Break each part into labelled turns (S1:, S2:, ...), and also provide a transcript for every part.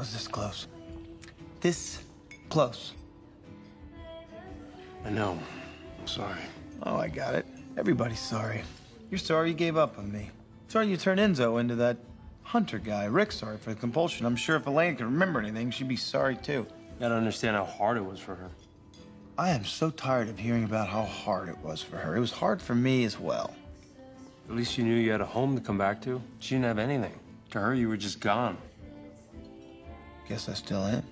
S1: was this close. This close.
S2: I know. I'm sorry.
S1: Oh, I got it. Everybody's sorry. You're sorry you gave up on me. Sorry you turned Enzo into that hunter guy. Rick's sorry for the compulsion. I'm sure if Elena could remember anything, she'd be sorry too.
S2: You gotta understand how hard it was for her.
S1: I am so tired of hearing about how hard it was for her. It was hard for me as well.
S2: At least you knew you had a home to come back to. She didn't have anything. To her, you were just gone.
S1: Guess I still am.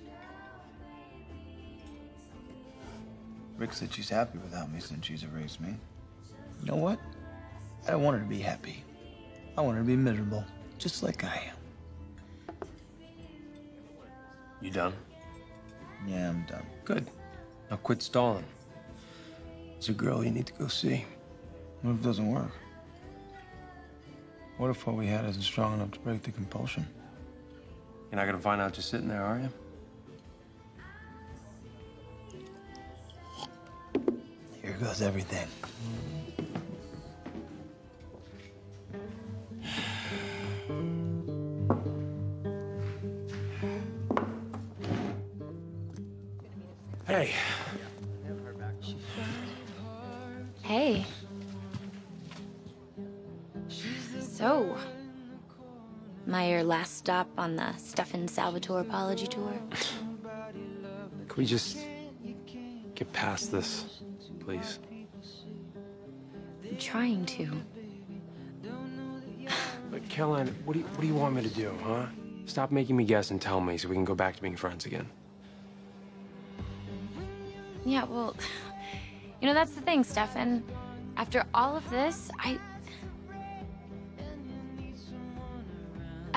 S1: Rick said she's happy without me since she's erased me. You know what? I don't want her to be happy. I want her to be miserable, just like I am.
S2: You done?
S1: Yeah, I'm done.
S2: Good. Now quit stalling. There's a girl you need to go see.
S1: What if it doesn't work? What if what we had isn't strong enough to break the compulsion?
S2: You're not gonna find out just sitting there, are you?
S1: Here goes everything.
S2: Hey.
S3: Hey. So, my last stop on the Stefan Salvatore apology tour?
S2: Can we just get past this, please?
S3: I'm trying to.
S2: But Caroline, what do you what do you want me to do, huh? Stop making me guess and tell me so we can go back to being friends again.
S3: Yeah, well, you know, that's the thing, Stefan. After all of this, I.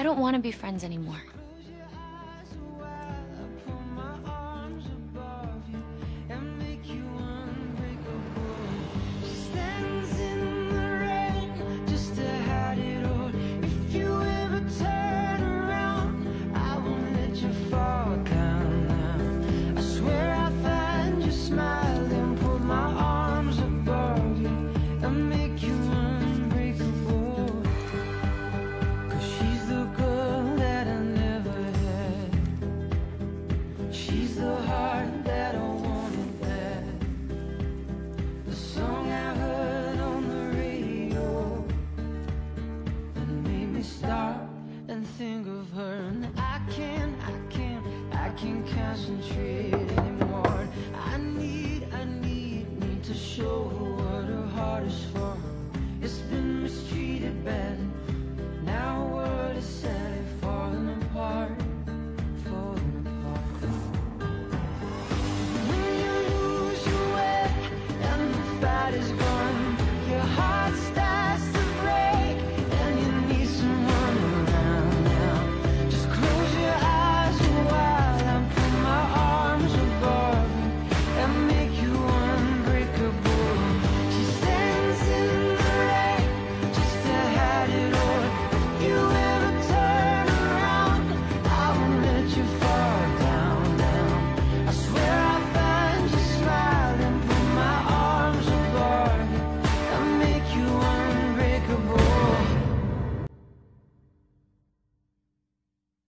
S3: I don't want to be friends anymore.
S4: Made stop and think of her. And I can't, I can't, I can't concentrate